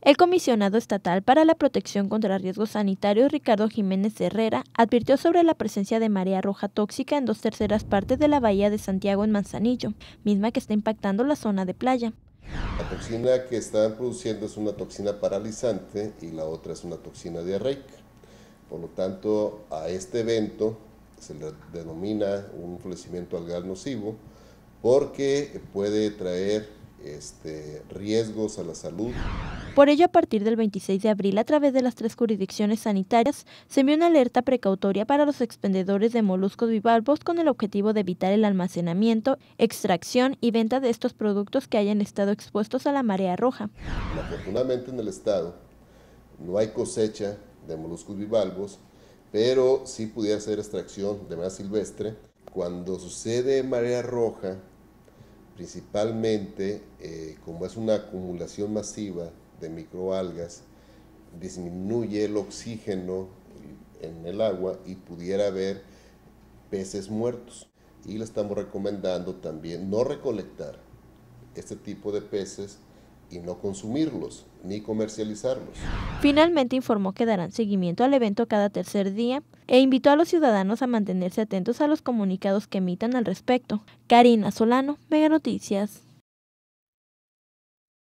El comisionado estatal para la protección contra riesgos sanitarios, Ricardo Jiménez Herrera, advirtió sobre la presencia de marea roja tóxica en dos terceras partes de la bahía de Santiago en Manzanillo, misma que está impactando la zona de playa. La toxina que están produciendo es una toxina paralizante y la otra es una toxina diarreica. Por lo tanto, a este evento se le denomina un florecimiento algal nocivo porque puede traer este, riesgos a la salud. Por ello, a partir del 26 de abril, a través de las tres jurisdicciones sanitarias, se envió una alerta precautoria para los expendedores de moluscos bivalvos con el objetivo de evitar el almacenamiento, extracción y venta de estos productos que hayan estado expuestos a la marea roja. Afortunadamente en el estado no hay cosecha de moluscos bivalvos, pero sí pudiera ser extracción de manera silvestre. Cuando sucede marea roja, principalmente eh, como es una acumulación masiva de microalgas, disminuye el oxígeno en el agua y pudiera haber peces muertos. Y le estamos recomendando también no recolectar este tipo de peces y no consumirlos ni comercializarlos. Finalmente informó que darán seguimiento al evento cada tercer día e invitó a los ciudadanos a mantenerse atentos a los comunicados que emitan al respecto. Karina Solano, Mega Noticias.